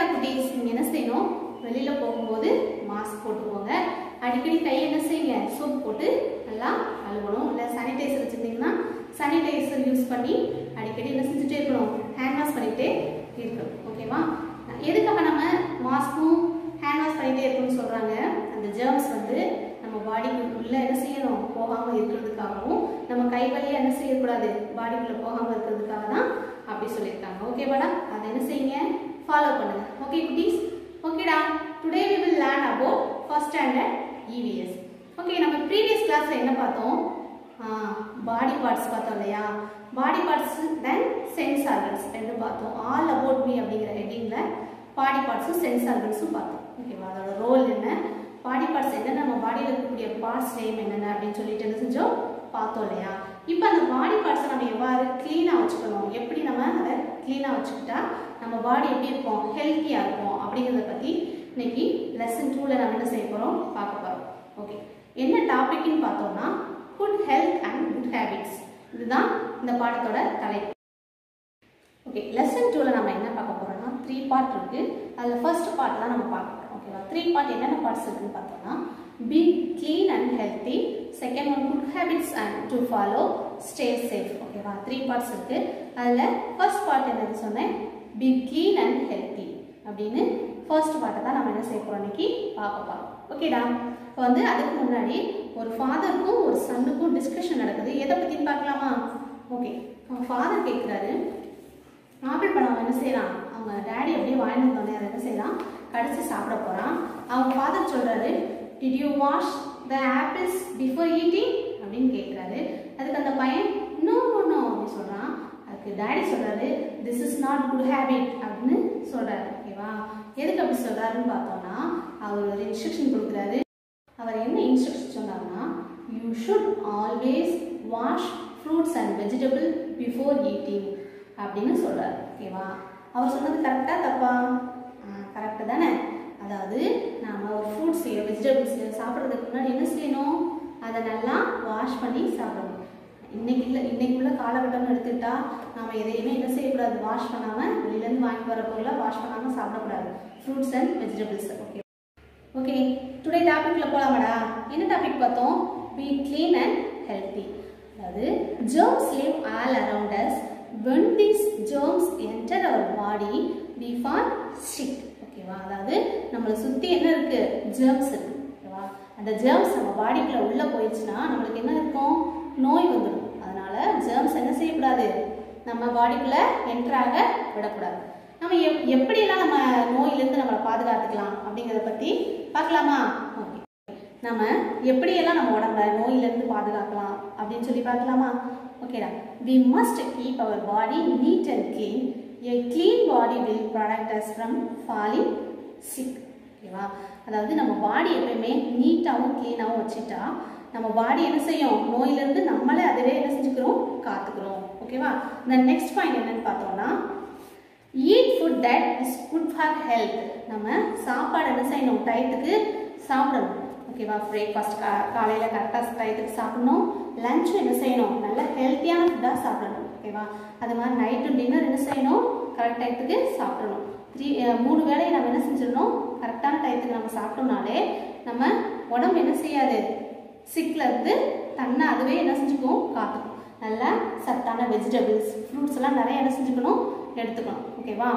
குட்டீஸ் நீங்கள் என்ன செய்யணும்? வெளியில் போகும்போது மாஸ்க் போட்டுக்கோங்க. அடிக்கடி கை என்ன செய்யுங்க? சோப் போட்டு நல்லா கழுவணும். இல்லை சானிடைசர் வச்சுருந்தீங்கன்னா சானிடைசர் யூஸ் பண்ணி அடிக்கடி என்ன செஞ்சுட்டே இருக்கணும்? ஹேண்ட் வாஷ் பண்ணிகிட்டே இருக்கணும். ஓகேவா எதுக்காக நம்ம மாஸ்க்கும் ஹேண்ட் வாஷ் பண்ணிகிட்டே இருக்கணும்னு சொல்கிறாங்க அந்த ஜெர்ம்ஸ் வந்து நம்ம பாடிக்குள்ளே என்ன செய்யணும்? போகாமல் இருக்கிறதுக்காகவும் நம்ம கை வழியாக என்ன செய்யக்கூடாது? பாடிக்குள்ளே போகாமல் இருக்கிறதுக்காக தான் அப்படி சொல்லியிருக்காங்க. ஓகேவாடா அதை என்ன செய்யுங்க? ஃபாலோ பண்ணுங்க. ஓகே குட்டீஸ்? ஓகேடா today we will learn about first standard EVS okay நம்ம ப்ரீவியஸ் கிளாஸ்ல என்ன பார்த்தோம்? பாடி பார்ட்ஸ் பார்த்தோம் இல்லையா? Body parts then sense organs ரெண்டு பார்த்தோம். ஆல் அபவுட் மீ அப்படிங்கிற ஹெட்டிங்ல பாடி பார்ட்ஸும் சென்ஸ் ஆர்கன்ஸும் பார்த்தோம். ஓகேவா அதோட ரோல் என்ன? பாடி பார்ட்ஸ் என்ன நம்ம பாடியில் இருக்கக்கூடிய பார்ட்ஸ் நேம் என்னென்ன? அப்படின்னு சொல்லிட்டு என்ன செஞ்சோம்? பார்த்தோம் இல்லையா? இப்போ அந்த பாடி பார்ட்ஸை நம்ம எவ்வாறு க்ளீனாக வச்சுக்கணும்? எப்படி நம்ம அதை க்ளீனாக வச்சுக்கிட்டா நம்ம பாடி எப்படி இருக்கும் ஹெல்த்தியாக இருக்கும் அப்படிங்கிறத பற்றி இன்னைக்கு லெசன் டூவில் நம்ம என்ன செய்ய போகிறோம் பார்க்க போகிறோம் ஓகே என்ன டாபிக்னு பார்த்தோம்னா good health and good habits இதுதான் இந்த பாடத்தோட தலைப்பு. ஓகே லெசன் டூவில் நம்ம என்ன பார்க்க போகிறோம்னா த்ரீ பார்ட் இருக்குது அதில் ஃபர்ஸ்ட் பார்ட் தான் நம்ம பார்க்க போகிறோம் ஓகேவா த்ரீ பார்ட் என்னென்ன பார்ட்ஸ் இருக்குன்னு பார்த்தோம்னா be clean and healthy second one good habits and to follow stay safe ஓகேவா த்ரீ பார்ட்ஸ் இருக்குது அதில் ஃபர்ஸ்ட் பார்ட் என்னது சொன்னேன். பி க்ளீன் அண்ட் ஹெல்த்தி அப்படின்னு ஃபர்ஸ்ட் பார்ட்டை தான் நம்ம என்ன செய்ய போகிறோம் இன்னைக்கு பார்க்க போகிறோம் ஓகேடா இப்போ வந்து அதுக்கு முன்னாடி ஒரு ஃபாதருக்கும் ஒரு சன்னுக்கும் டிஸ்கஷன் நடக்குது. எதை பற்றின்னு பார்க்கலாமா? ஓகே அவன் ஃபாதர் கேட்குறாரு ஆப்பிள் பழம் அவன் என்ன செய்யலாம் அவங்க டேடி அப்படியே வாங்கிட்டு வந்தோடனே அதை என்ன செய்யலாம் கடிச்சு சாப்பிட போகிறான் அவங்க ஃபாதர் சொல்கிறாரு did you wash the apples before eating அப்படின்னு கேட்குறாரு அதுக்கு அந்த பையன் நோ நோ அப்படின்னு சொல்கிறான் டேடி சொல்றாரு this is not good habit அப்படின்னு சொல்றாரு ஓகேவா எதுக்கு அப்படி சொல்றாருன்னு பார்த்தோம்னா அவர் ஒரு இன்ஸ்ட்ரக்ஷன் கொடுக்குறாரு. அவர் என்ன இன்ஸ்ட்ரக்ஷன் சொன்னார்னா you should always wash fruits and vegetable before eating அப்படின்னு சொல்கிறார் ஓகேவா அவர் சொன்னது கரெக்டாக தப்பா? கரெக்டு தானே? அதாவது நாம் ஒரு ஃப்ரூட்ஸ் வெஜிடபிள்ஸ் சாப்பிட்றதுக்கு முன்னாடி என்ன செய்யணும்? அதை நல்லா வாஷ் பண்ணி சாப்பிடணும். இன்னைக்கு இல்லை இன்னைக்கு உள்ள காலகட்டம்னு எடுத்துக்கிட்டா நம்ம எதையுமே என்ன செய்யக்கூடாது? வாஷ் பண்ணாமல் வெளியிலேருந்து வாங்கி வர பொருளை வாஷ் பண்ணாமல் சாப்பிடக்கூடாது. Fruits and vegetables okay okay today டாபிக்ல போலாமாடா? என்ன டாபிக் பார்த்தோம்? பி க்ளீன் அண்ட் ஹெல்த்தி அதாவது germs live all around us. When these germs enter our body we fall sick. ஓகேவா அதாவது நம்மளை சுற்றி என்ன இருக்கு? germs இருக்கு. ஓகேவா அந்த germs நம்ம பாடிக்குள்ள உள்ள போயிடுச்சுன்னா நம்மளுக்கு என்ன இருக்கும்? நோய் வந்துடும் அதனால ஜேர்ம்ஸ் என்ன செய்யக்கூடாது? நம்ம பாடிக்குள்ள என்ட்ராக விடக்கூடாது. நம்ம எப் எப்படியெல்லாம் நம்ம நோயிலிருந்து நம்மளை பாதுகாத்துக்கலாம் அப்படிங்கிறத பற்றி பார்க்கலாமா? ஓகே நம்ம எப்படியெல்லாம் நம்ம உடம்ப நோயிலேருந்து பாதுகாக்கலாம் அப்படின்னு சொல்லி பார்க்கலாமா? ஓகேடா we must keep our body neat and clean a clean body will protect us from falling sick ஓகேவா அதாவது நம்ம பாடி எப்பயுமே நீட்டாகவும் க்ளீனாகவும் வச்சுட்டா நம்ம பாடி என்ன செய்யும்? நோயிலிருந்து நம்மளே அதுவே என்ன செஞ்சுக்கிறோம்? காத்துக்கிறோம். ஓகேவா இந்த நெக்ஸ்ட் பாயிண்ட் என்னன்னு பார்த்தோம்னா eat food that is good for health நம்ம சாப்பாடு என்ன செய்யணும்? டயத்துக்கு சாப்பிடணும். ஓகேவா பிரேக்ஃபாஸ்ட் கா காலையில் கரெக்டாக டயத்துக்கு சாப்பிடணும். லஞ்சும் என்ன செய்யணும்? நல்ல ஹெல்த்தியான ஃபுட்டாக சாப்பிடணும். ஓகேவா அது மாதிரி நைட்டு டின்னர் என்ன செய்யணும்? கரெக்ட் டயத்துக்கு சாப்பிடணும். த்ரீ மூணு வேளையை நம்ம என்ன செஞ்சிடணும்? கரெக்டான டயத்துக்கு நம்ம சாப்பிட்டோம்னாலே நம்ம உடம்பு என்ன செய்யாது? சிக்கில் இருந்து தன்னை அதுவே என்ன செஞ்சுக்கும் காத்துக்கும் நல்ல சத்தான வெஜிடபிள்ஸ் ஃப்ரூட்ஸ் எல்லாம் நிறைய என்ன செஞ்சுக்கணும்? எடுத்துக்கணும். ஓகேவா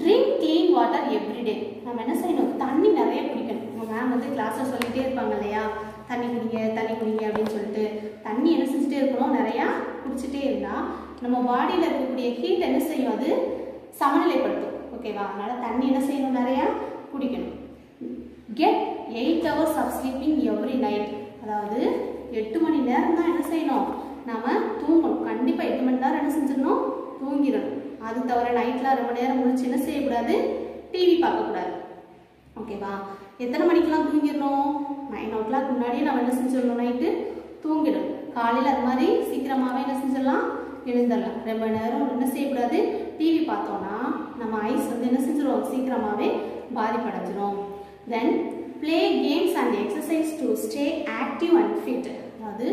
ட்ரிங்க் க்ளீன் வாட்டர் எவ்ரிடே நம்ம என்ன செய்யணும்? தண்ணி நிறைய குடிக்கணும். நம்ம மேம் வந்து கிளாஸில் சொல்லிகிட்டே இருப்பாங்க இல்லையா? தண்ணி குடிங்க தண்ணி குடிங்க அப்படின்னு சொல்லிட்டு. தண்ணி என்ன செஞ்சுட்டே இருக்கணும்? நிறையா குடிச்சிட்டே இருந்தால் நம்ம பாடியில் இருக்கக்கூடிய ஹீட் என்ன செய்யும்? அது சமநிலைப்படுத்தும். ஓகேவா அதனால் தண்ணி என்ன செய்யணும்? நிறையா குடிக்கணும். Get eight hours of sleeping every night அதாவது எட்டு மணி நேரம் தான் என்ன செய்யணும்? நாம தூங்கணும். கண்டிப்பாக எட்டு மணி நேரம் என்ன செஞ்சிடணும்? தூங்கிடணும். அது தவிர நைட்டில் ரொம்ப நேரம் முடிச்சு என்ன செய்யக்கூடாது? டிவி பார்க்கக்கூடாது. ஓகேவா எத்தனை மணிக்கெல்லாம் தூங்கிடணும்? நைன் ஓ கிளாக் முன்னாடியே நம்ம என்ன செஞ்சிடணும் நைட்டு தூங்கிடணும். காலையில் அது மாதிரி சீக்கிரமாகவே என்ன செஞ்சிடலாம்? எழுந்துடலாம் ரொம்ப நேரம் என்ன செய்யக்கூடாது? டிவி பார்த்தோன்னா நம்ம ஐஸ் வந்து என்ன செஞ்சிடும் சீக்கிரமாகவே பாதிப்படைஞ்சிரும். Then play games and exercise to stay active and fit அதாவது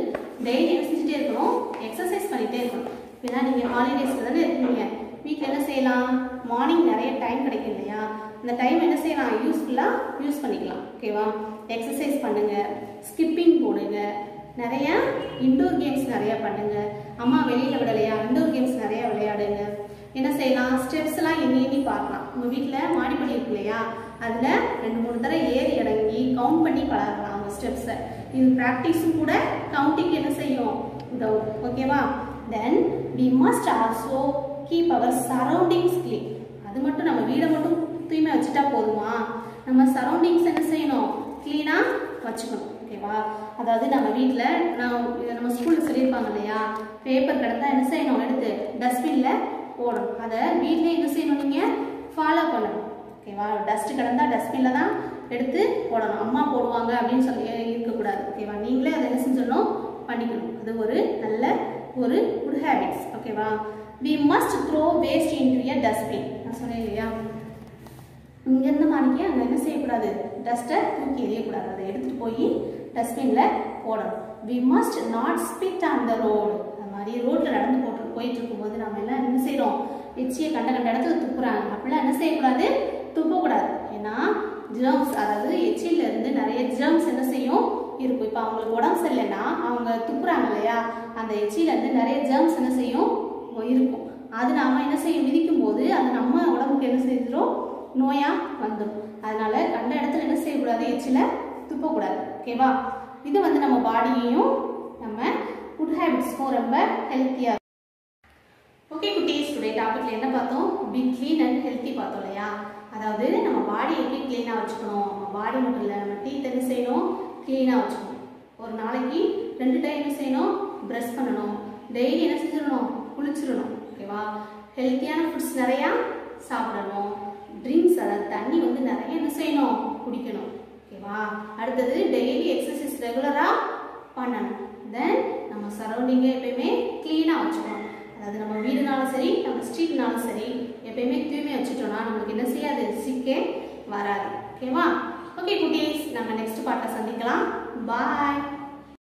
டெய்லி என்ன செஞ்சுட்டே இருக்கணும் எக்ஸசைஸ் பண்ணிகிட்டே இருக்கணும். ஏன்னா நீங்கள் ஹாலிடேஸில் தானே இருக்கீங்க. வீட்டில் என்ன செய்யலாம்? மார்னிங் நிறைய டைம் கிடைக்கும் இல்லையா? அந்த டைம் என்ன செய்யலாம்? யூஸ்ஃபுல்லாக யூஸ் பண்ணிக்கலாம். ஓகேவா எக்ஸசைஸ் பண்ணுங்க. ஸ்கிப்பிங் போடுங்க. நிறைய இன்டோர் கேம்ஸ் நிறைய பண்ணுங்க. அம்மா வெளியில விடலையா? இன்டோர் கேம்ஸ் நிறைய விளையாடுங்க. என்ன செய்யலாம்? ஸ்டெப்ஸ் எல்லாம் எண்ணி எண்ணி பார்க்கலாம். உங்க வீட்டில் மாடிப்படி இருக்கு இல்லையா? அதில் ரெண்டு மூணு தடவை ஏறி இறங்கி கவுண்ட் பண்ணி பழகலாம் அவங்க ஸ்டெப்ஸை இது ப்ராக்டிஸும் கூட கவுண்டிங் என்ன செய்யும்? உதவும் ஓகேவா then we must also keep our surroundings clean அது மட்டும் நம்ம வீடை மட்டும் தூய்மை வச்சுட்டா போதுமா? நம்ம சரௌண்டிங்ஸ் என்ன செய்யணும்? க்ளீனாக வச்சுக்கணும். ஓகேவா அதாவது நம்ம வீட்டில் நான் இதை நம்ம ஸ்கூலில் சொல்லியிருப்பாங்க இல்லையா? பேப்பர் கிடந்தா என்ன செய்யணும்? எடுத்து டஸ்ட்பினில் போடணும். அதை வீட்டிலே என்ன செய்யணும் நீங்கள் ஃபாலோ பண்ணணும். ஓகேவா? டஸ்ட் கிடந்தா டஸ்ட்பினில் தான் எடுத்து போடணும். அம்மா போடுவாங்க அப்படின்னு சொல்லி இருக்கக்கூடாது. ஓகேவா? நீங்களே அதை என்ன செஞ்சிடணும்? பண்ணிக்கணும். அது ஒரு நல்ல ஒரு குட் ஹேபிட்ஸ் ஓகேவா? We must throw waste into a dustbin நான் சொன்னேன் இல்லையா? இங்கேருந்து மாணிக்கே அங்கே என்ன செய்யக்கூடாது? டஸ்ட்டை தூக்கி எறியக்கூடாது. அதை எடுத்துகிட்டு போய் டஸ்ட்பினில் போடணும். We must not spit on the road அது மாதிரி ரோட்டில் நடந்து போட்டு போயிட்டு இருக்கும்போது நம்ம எல்லாம் என்ன செய்கிறோம் எச்சியை கண்ட கண்ட இடத்துல துப்புறாங்க. அப்படிலாம் என்ன செய்யக்கூடாது? துப்பக்கூடாது. ஏன்னா ஜெர்ம்ஸ் அதாவது எச்சிலேருந்து நிறைய ஜெர்ம்ஸ் என்ன செய்யும்? இருக்கும். இப்போ அவங்களுக்கு உடம்பு சரியில்லைன்னா அவங்க துப்புறாங்க இல்லையா? அந்த எச்சியில இருந்து நிறைய ஜெர்ம்ஸ் என்ன செய்யும்? இருக்கும். அது நாம என்ன செய்யும்? மிதிக்கும் போது அது நம்ம உடம்புக்கு என்ன செஞ்சிடும் நோயா வந்துடும் அதனால கண்ட இடத்துல என்ன செய்யக்கூடாது? எச்சில துப்பக்கூடாது. ஓகேவா இது வந்து நம்ம பாடியையும் நம்ம குட் ஹேபிட்ஸ்க்கும் ரொம்ப ஹெல்த்தியாக ஓகே குட்டீஸ். டுடே டாபிக்ல என்ன பார்த்தோம்? பி க்ளீன் அண்ட் ஹெல்த்தி பார்த்தோம் இல்லையா? அதாவது நம்ம பாடி எப்படி க்ளீனாக வச்சுக்கணும்? நம்ம பாடி மட்டும் இல்லை நம்ம டீத் என்ன செய்யணும்? க்ளீனாக வச்சுக்கணும். ஒரு நாளைக்கு ரெண்டு டைம் என்ன செய்யணும் ப்ரஷ் பண்ணணும். டெய்லி என்ன செஞ்சிடணும்? குளிச்சிடணும் ஓகேவா ஹெல்த்தியான ஃபுட்ஸ் நிறையா சாப்பிடணும். ட்ரிங்க்ஸ் அதாவது தண்ணி வந்து நிறைய என்ன செய்யணும்? குடிக்கணும் ஓகேவா அடுத்தது டெய்லி எக்ஸசைஸ் ரெகுலராக பண்ணணும். தென் நம்ம சரௌண்டிங்கை எப்பயுமே க்ளீனாக வச்சுக்கணும். அதாவது நம்ம வீடுனாலும் சரி நம்ம ஸ்ட்ரீட்னாலும் சரி எப்பயுமே தூய்மை வச்சுட்டோம்னா நமக்கு என்ன செய்யாது? சிக்கே வராது. ஓகேவா ஓகே குட்டீஸ் நம்ம நெக்ஸ்ட் பாட்டை சந்திக்கலாம். பாய்